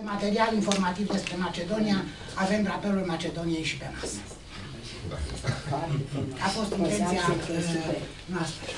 material informativ despre Macedonia, avem rapelul Macedoniei și pe masă. A fost intenția uh, noastră.